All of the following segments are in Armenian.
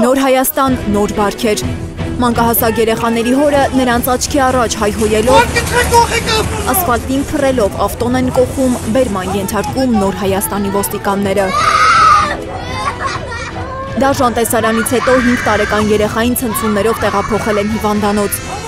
Նոր Հայաստան, նոր բարքեր։ Մանկահասակ երեխաների հորը նրանց աչքի առաջ հայհոյելով ասֆալտին փռելով ավտոն են կողում, բերման ենթարկում Նոր Հայաստանի ոստիկանները։ Դաժան տեսարանից հետո 5 տարեկան երեխային ցնցումներով տեղափոխել են հիվանդանոց։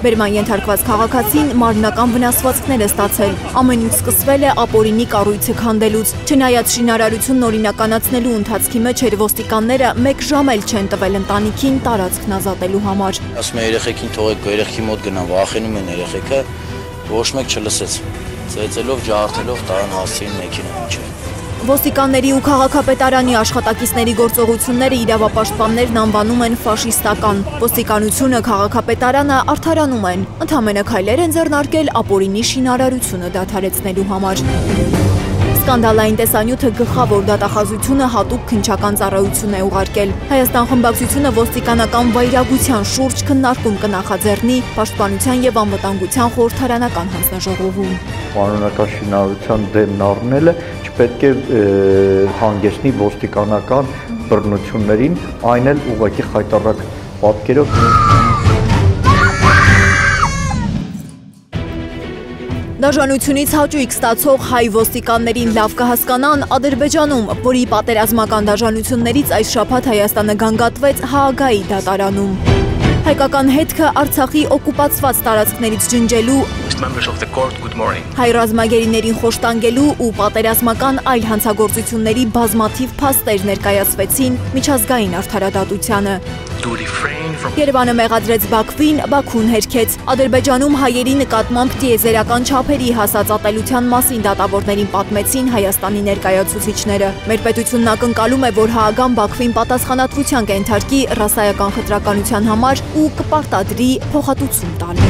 Բերման ենթարկված քաղաքացին մարմնական վնասվածքներ է ստացել։ Ամեն ինչ սկսվել է ապօրինի կառույցը քանդելուց։ Չնայած շինարարությունն օրինականացնելու ընթացքի մեջ էր ոստիկանները 1 ժամ էլ չեն տվել ընտանիքին տարածքն ազատելու համար։ Ասում է երեխեքին թողեք երեխի մոտ գնան, վախենում են երեխեքը, ոչ մեկ չլսեց։ Ծեծելով, ջահարտելով տարան հասցին մեքենա միջև։ Ոստիկանների ու քաղաքապետարանի աշխատակիցների գործողությունները իրավապաշտպաններն անվանում են ֆաշիստական։ Ոստիկանությունը քաղաքապետարանը արդարանում են։ Ընդհանրապես քայլեր են ձեռնարկել ապօրինի շինարարությունը դադարեցնելու համար։ Սկանդալային տեսանյութը գլխավոր դատախազությունը հատուկ քնչական ծառայություն է ուղարկել։ Հայաստան խմբակցությունը ոստիկանական վայրագության շուրջ քննարկում կնախաձեռնի Պաշտպանության եւ անվտանգության խորհրդարանական հանձնաժողովում։ Կանոնական շինարարության դեմն առնելը չպետք է հանգեցնի ոստիկանական բռնություններին, այն էլ ուղղակի խայտարակ պատկերով Դաժանությունից հաճույք ստացող հայ ոստիկաններին լավ կհասկանան Ադրբեջանում, որի պատերազմական դաժանություններից այս շաբաթ Հայաստանը գանգատվեց Հաագայի դատարանում։ Հայկական հետքը Արցախի օկուպացված տարածքներից ջնջելու հայ ռազմագերիներին խոշտանգելու ու պատերազմական այլ հանցագործությունների բազմաթիվ փաստեր ներկայացվեցին միջազգային արդարադատությանը։ Երևանը մեղադրեց Բաքվին, Բաքուն հերքեց։ Ադրբեջանում հայերի նկատմամբ տիեզերական չափերի հասած ատելության մասին դատավորներին պատմեցին Հայաստանի ներկայացուցիչները։ Մեր պետությունն ակնկալում է, որ Հաագան Բաքվին պատասխանատվության կենթարկի ռասայական խտրականության համար ու կպարտադրի փոխհատուցում տալ։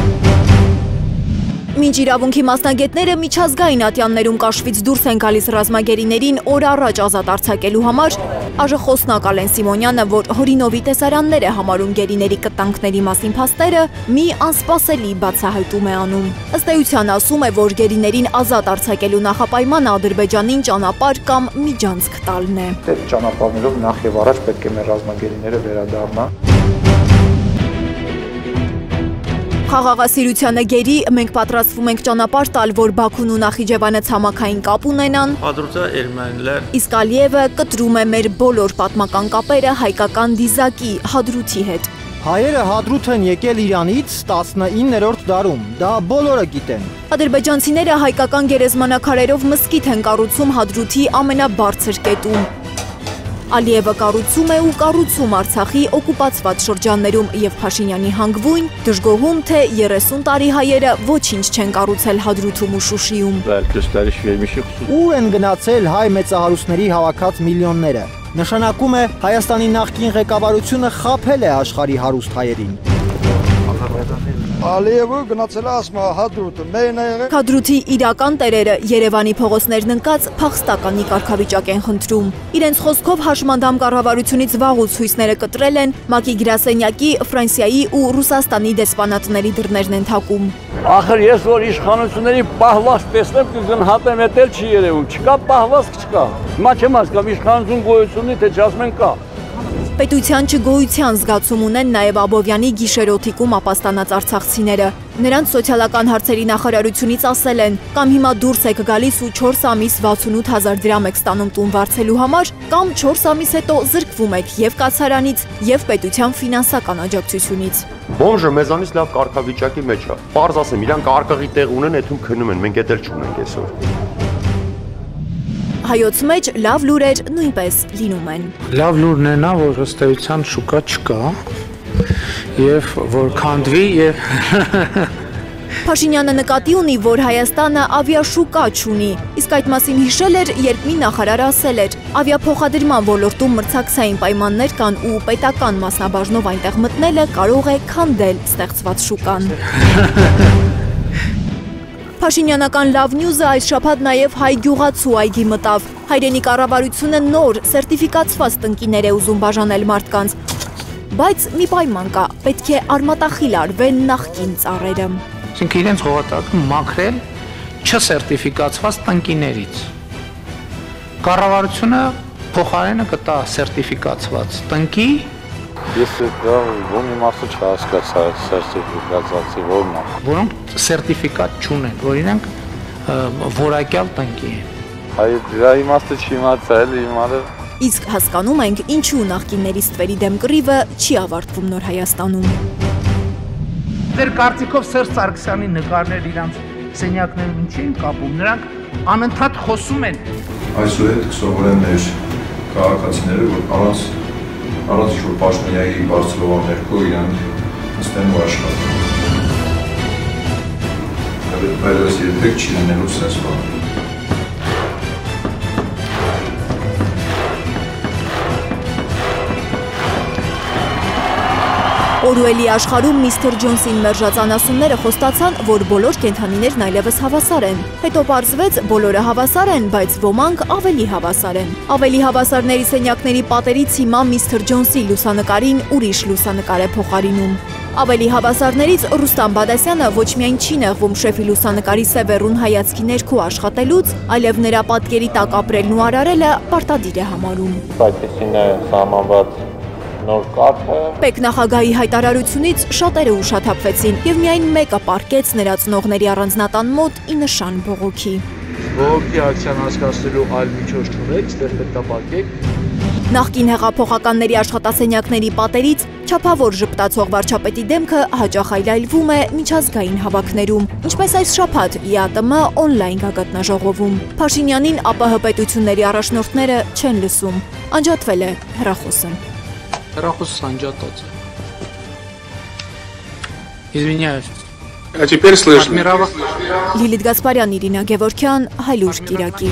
Մինչ իրավունքի մասնագետները միջազգային ատյաններում կաշվից դուրս են գալիս ռազմագերիներին օր առաջ ազատ արձակելու համար, Աժխոսնակ Ալեն Սիմոնյանը, որ հորինովի տեսարաններ է համարում գերիների կտանքների մասին փաստերը, մի անսպասելի բացահայտում է անում։ Ըստ էության ասում է, որ գերիներին ազատ արձակելու նախապայմանը Ադրբեջանին ճանապարհ կամ միջանցք տալն է։ Այդ ճանապարհներով նախ եւ առաջ պետք է մեր ռազմագերիները վերադառնան Խաղաղասիրությանը գերի մենք պատրաստվում ենք ճանապարհ տալ, որ Բաքուն ու Նախիջևանը ցամաքային կապ ունենան։ Հադրուտը Էրմենիլեր Իսկ Ալիևը կտրում է մեր բոլոր պատմական կապերը հայկական դիզակի Հադրութի հետ։ Հայերը Հադրութ են եկել Իրանից 19-րդ դարում։ Դա բոլորը գիտեն։ Ադրբեջանցիները հայկական գերեզմանակարերով մսկիթ են կառուցում Հադրութի ամենաբարձր կետում։ Ալիևը կառուցում է ու կառուցում Արցախի օկուպացված շրջաններում եւ Փաշինյանի հանգվույն դժգոհում թե 30 տարի հայերը ոչինչ չեն կառուցել Հադրութում ու Շուշիում։ Ուր են գնացել հայ մեծահարուստների հավաքած միլիոնները։ Նշանակում է Հայաստանի նախկին ղեկավարությունը խափել է աշխարհի հարուստ հայերին։ Ալիևը գնացել է ասма հադրուտը, մերն է եղել։ Հադրութի իրական տերերը Երևանի փողոցներն ընկած փախստականի կարգավիճակ են խնդրում։ Իրենց խոսքով հաշմանդամ կառավարությունից վաղուց հույսները կտրել են ՄԱԿ-ի գրասենյակի, Ֆրանսիայի ու Ռուսաստանի դեսպանատների դռներն են թակում։ Ախր ես որ իշխանությունների պահվածք տեսնեմ կգնհատեմ, էդ էլ չի երևում։ Չկա պահվածք չկա։ Հիմա չեմ հասկանում իշխանություն գոյությունի թե չասմեն կա։ Պետության չգոյության զգացում ունեն նաև Աբովյանի գիշերօթիկում ապաստանած արցախցիները։ Նրանց սոցիալական հարցերի նախարարությունից ասել են, կամ հիմա դուրս եք գալիս ու 4 ամիս 68 հազար դրամ եք ստանում տուն վարձելու համար, կամ 4 ամիս հետո զրկվում եք եւ կացարանից, եւ պետության ֆինանսական աջակցությունից։ Բոմժը մեզանից լավ կարգավիճակի մեջ է։ Պարզ ասեմ, իրանք արկղի տեղ ունեն, այդում քնում են, մենք դա չունենք այսօր հայոց մեջ լավ լուրեր նույնպես լինում են։ Լավ լուրն է նա, որ ըստ էության շուկա չկա եւ որ քանդվի եւ Փաշինյանը նկատի ունի, որ Հայաստանը ավիաշուկա չունի, իսկ այդ մասին հիշել էր, երբ մի նախարար ասել էր. ավիափոխադրման ոլորտում մրցակցային պայմաններ կան ու պետական մասնաբաժնով այնտեղ մտնելը կարող է քանդել ստեղծված շուկան։ Փաշինյանական լավ նյուզը այս շաբաթ նաև հայ գյուղացու այգի մտավ։ Հայրենի կառավարությունը նոր սերտիֆիկացված տնկիներ է ուզում բաժանել մարդկանց։ Բայց մի պայման կա, պետք է արմատախիլ արվեն նախկին ծառերը։ Այսինքն իրենց հողատակը մաքրել չսերտիֆիկացված տնկիներից։ Կառավարությունը փոխարենը կտա սերտիֆիկացված տնկի Ես դա ո՞ն իմաստը չհասկացա սերտիֆիկացացի ո՞րն է։ որոնք սերտիֆիկատ չունեն, որ իրենք որակյալ տնկի են։ Այ դրա իմաստը չիմացա էլի իմալը։ Իսկ հասկանում ենք, ինչու նախկինների ստվերի դեմ կռիվը չի ավարտվում նոր Հայաստանում։ Ձեր կարծիքով Սերժ Սարգսյանի նկարներ իրանց սենյակներում ինչի են կապում։ Նրանք անընդհատ խոսում են այսուհետ սովորեն մեր քաղաքացիները, որ առանց առանց ինչ-որ պաշտոնյայի բարձրովան ներքո իրանք նստեն ու աշխատեն։ Բայց երբեք չի լինելու սենց բան։ Օրուելի աշխարհում Միսթր Ջոնսին մերժած անասունները խոստացան, որ բոլոր կենթանիներն այլևս հավասար են։ Հետո պարզվեց, բոլորը հավասար են, բայց ոմանք ավելի հավասար են։ Ավելի հավասարների սենյակների պատերից հիմա Միսթր Ջոնսի լուսանկարին ուրիշ լուսանկար է փոխարինում։ Ավելի հավասարներից Ռուստամ Բադասյանը ոչ միայն չի նեղվում շեֆի լուսանկարի սևեռուն հայացքի ներքո աշխատելուց, այլև նրա պատկերի տակ ապրելն ու արարելը պարտադիր է համարում։ է սահմանված նոր կարգը։ Պեկ նախագահի հայտարարությունից շատերը ուշաթափվեցին եւ միայն մեկը պարկեց նրա ծնողների առանձնատան մոտ ի նշան բողոքի։ Բողոքի ակցիան հասկացնելու այլ միջոց չունեք, ստեղ պետք է պարկեք։ Նախկին հեղափոխականների աշխատասենյակների պատերից չափավոր ժպտացող վարչապետի դեմքը հաճախ այլայլվում է միջազգային հավաքներում, ինչպես այս շաբաթ ԵԱՏՄ օնլայն գագաթնաժողովում։ Փաշինյանին ԱՊՀ պետությունների առաջնորդները չեն լսում։ Անջատվել է հրախոսը։ հեռախոս անջատած է։ Извиняюсь. А теперь слышно. Адмирала Լիլիթ Գասպարյան, Իրինա Գևորքյան, Հայլուր Կիրակի։